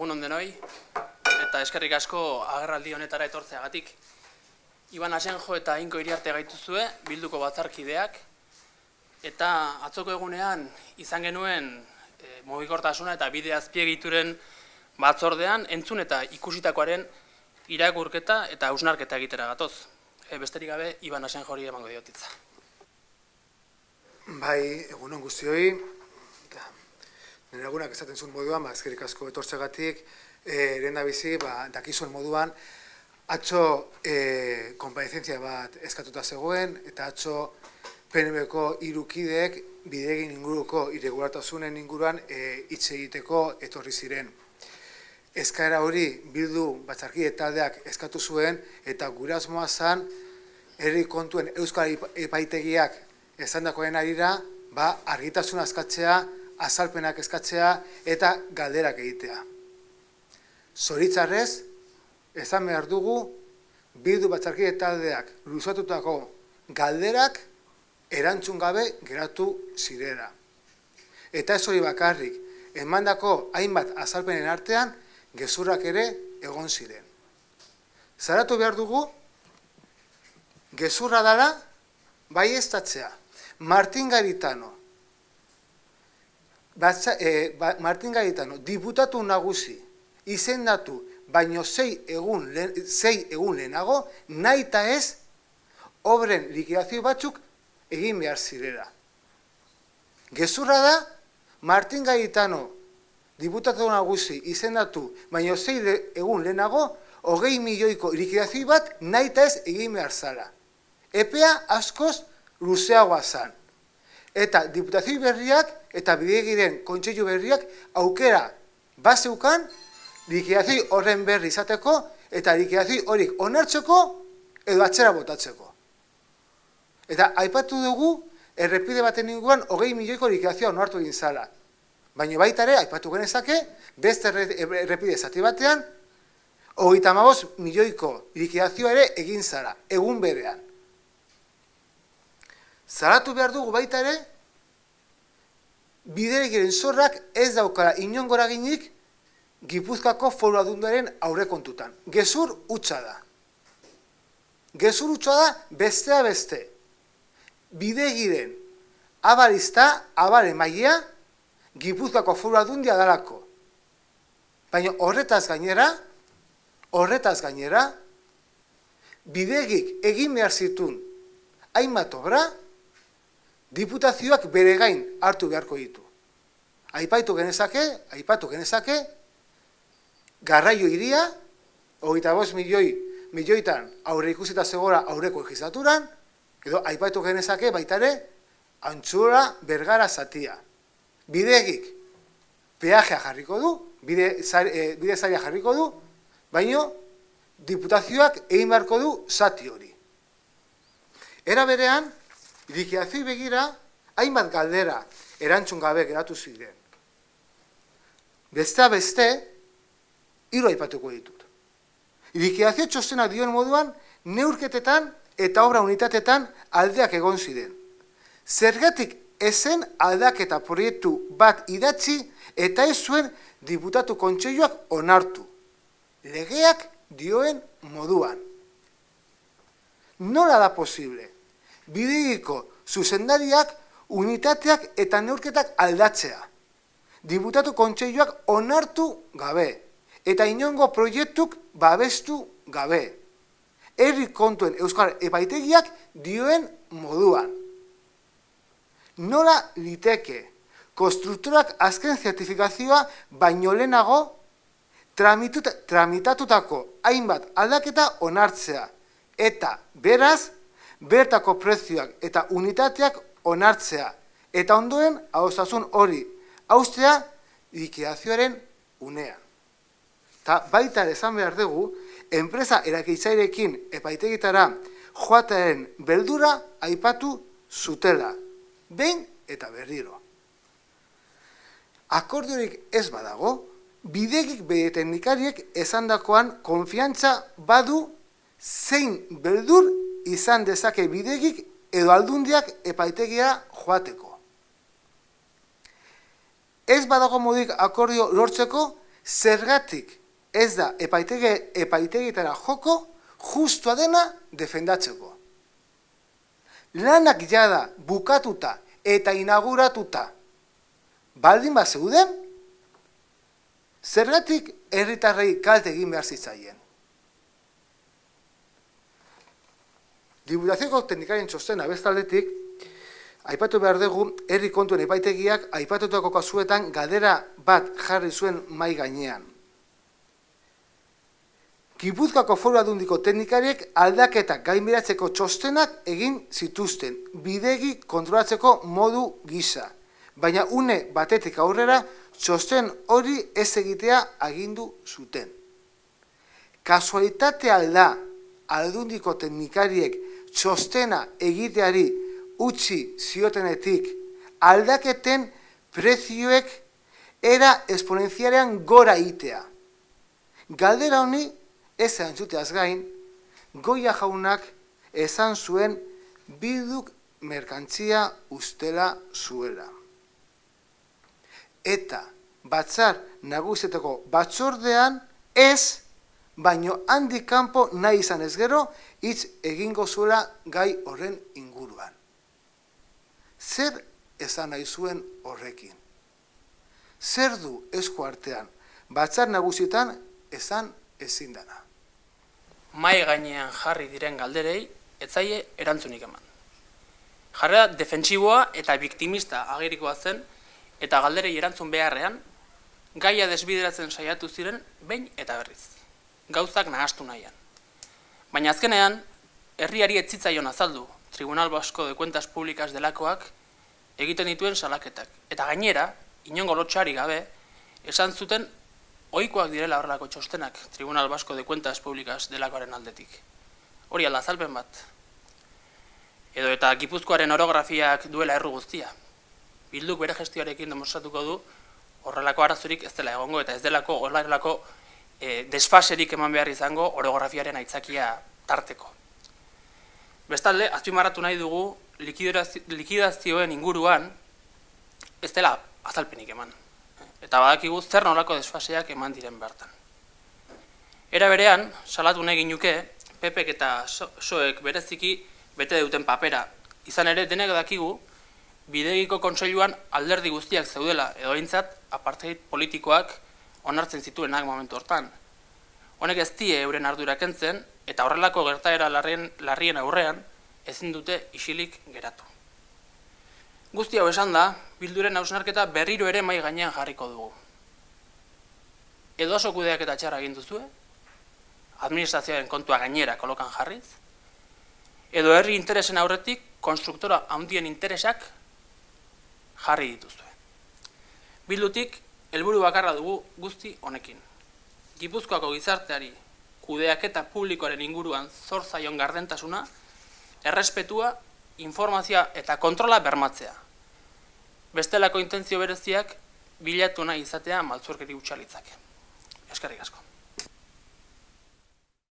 egun ondenoi, eta eskerrik asko agerraldi honetara etortzeagatik. Iban Asenjo eta Inko Iriarte gaituzue, bilduko batzarkideak, eta atzoko egunean izan genuen e, mugikortasuna eta bide azpiegituren batzordean entzun eta ikusitakoaren irakurketa eta ausnarketa egitera gatoz. E, besterik gabe, Iban Asenjo hori emango diotitza. Bai, egunon guztioi, Nire lagunak esaten zuen moduan, ba, ezkerik asko etortzegatik, e, da bizi, ba, dakizuen moduan, atxo e, konparezentzia bat eskatuta zegoen, eta atxo PNB-ko irukideek bidegin inguruko irregulartasunen inguruan e, hitz egiteko etorri ziren. Eskaera hori bildu batzarki taldeak eskatu zuen, eta gure asmoa zan, herri kontuen Euskal Epaitegiak esan dakoen arira, ba, argitasun askatzea, azalpenak eskatzea eta galderak egitea. Zoritzarrez, ezan behar dugu, bildu batzarki taldeak luzatutako galderak erantzun gabe geratu zirera. Eta ez hori bakarrik, emandako hainbat azalpenen artean, gezurrak ere egon ziren. Zaratu behar dugu, gezurra dala, bai ez Martin Garitano, batza, e, ba, Martin Gaetano, diputatu nagusi, izendatu, baino zei egun, zei egun lehenago, nahi eta ez, obren likidazio batzuk egin behar zirera. Gezurra da, Martin Gaetano, diputatu nagusi, izendatu, baino zei egun lehenago, hogei milioiko likidazio bat nahi eta ez egin behar zara. Epea askoz luzeagoa zan. Eta diputazio berriak eta bidegiren kontseilu berriak aukera baseukan likidazio horren berri izateko eta likidazio horik onartzeko edo atzera botatzeko. Eta aipatu dugu errepide baten inguruan hogei milioiko likidazioa onartu egin zala. Baina baita ere, aipatu genezake, beste errepide zati batean, hogeita magoz milioiko likidazioa ere egin zara, egun berean. Zaratu behar dugu baita ere, bideregiren zorrak ez daukara inongora ginik Gipuzkako foru adundaren aurrekontutan. Gezur utza da. Gezur utza da bestea beste. Bidegiren abarizta, abare maia, Gipuzkako foru adundia dalako. Baina horretaz gainera, horretaz gainera, bidegik egin behar zitun hainbat obra, diputazioak bere gain hartu beharko ditu. Aipaitu genezake, aipatu genezake, garraio iria, hogeita bost milioi, milioitan aurre ikusita zegora aurreko egizaturan, edo aipatu genezake baitare, antxura bergara zatia. Bidegik peajea jarriko du, bide, e, bide zaila jarriko du, baino diputazioak egin beharko du zati hori. Era berean, Irikiazi begira, hainbat galdera erantzun gabe geratu ziren. Beste beste, hiru aipatuko ditut. Irikiazi txostena dioen moduan, neurketetan eta obra unitatetan aldeak egon ziren. Zergatik ezen aldaketa proiektu bat idatzi eta ez zuen diputatu kontseiluak onartu. Legeak dioen moduan. Nola da posible? Bidegiko zuzendariak unitateak eta neurketak aldatzea. Dibutatu kontseiluak onartu gabe eta inongo proiektuk babestu gabe. Herri kontuen Euskal Epaitegiak dioen moduan. Nola liteke konstruktorak azken zertifikazioa baino lehenago tramitatutako hainbat aldaketa onartzea eta beraz bertako prezioak eta unitateak onartzea, eta ondoen hausasun hori, haustea likidazioaren unean. Ta baita esan behar dugu, enpresa erakitzairekin epaitegitara joatearen beldura aipatu zutela, behin eta berriro. Akordiorik ez badago, bidegik bere teknikariek esandakoan konfiantza badu zein beldur izan dezake bidegik edo aldundiak epaitegia joateko. Ez badago modik akordio lortzeko zergatik ez da epaitege, epaitegitara joko justua dena defendatzeko. Lanak jada bukatuta eta inauguratuta baldin bat zeuden, zergatik herritarrei kalte egin behar zitzaien. Dibutazioko teknikarien txostena bestaldetik, aipatu behar dugu, herri kontuen epaitegiak aipatutako kasuetan galdera bat jarri zuen mai gainean. Gipuzkoako foru adundiko teknikariek aldaketak gainbiratzeko txostenak egin zituzten, bidegi kontrolatzeko modu gisa. Baina une batetik aurrera, txosten hori ez egitea agindu zuten. Kasualitate alda aldundiko teknikariek txostena egiteari utzi ziotenetik aldaketen prezioek era esponentzialean gora itea. Galdera honi ez antzuteaz gain, goia jaunak esan zuen biduk merkantzia ustela zuela. Eta batzar naguseteko batzordean ez, baino handik kanpo nahi izan ez gero, hitz egingo zuela gai horren inguruan. Zer esan nahi zuen horrekin? Zer du esku artean, batzar nagusietan esan ezin dana mai gainean jarri diren galderei etzaie erantzunik eman. Jarrera defentsiboa eta biktimista agerikoa zen eta galderei erantzun beharrean gaia desbideratzen saiatu ziren behin eta berriz. Gauzak nahastu nahian. Baina azkenean, herriari etzitzaion azaldu Tribunal Basko de Cuentas Públicas delakoak egiten dituen salaketak. Eta gainera, inongo lotxari gabe, esan zuten oikoak direla horrelako txostenak Tribunal Basko de Cuentas Públicas delakoaren aldetik. Hori alda zalpen bat. Edo eta Gipuzkoaren orografiak duela erru guztia. Bilduk bere gestioarekin demostratuko du horrelako arazurik ez dela egongo eta ez delako horrelako e, desfaserik eman behar izango orografiaren aitzakia tarteko. Bestalde, azpimarratu nahi dugu likidazioen inguruan ez dela azalpenik eman eta badakigu zer nolako desfaseak eman diren bertan. Era berean, salatu nahi ginuke, pepek eta soek bereziki bete duten papera. Izan ere, denek dakigu, bidegiko kontseiluan alderdi guztiak zeudela, edo eintzat, apartheid politikoak onartzen zituenak momentu hortan. Honek ez die euren ardura kentzen, eta horrelako gertaera larrien, larrien aurrean, ezin dute isilik geratu. Guzti hau esan da, bilduren hausnarketa berriro ere mai gainean jarriko dugu. Edo oso kudeak eta txarra egin duzue, administrazioaren kontua gainera kolokan jarriz, edo herri interesen aurretik konstruktora handien interesak jarri dituzue. Bildutik, helburu bakarra dugu guzti honekin. Gipuzkoako gizarteari kudeaketa publikoaren inguruan zor zaion gardentasuna, errespetua informazioa eta kontrola bermatzea. Bestelako intentzio bereziak bilatu nahi izatea maltzurkeri utxalitzak. Eskerrik asko.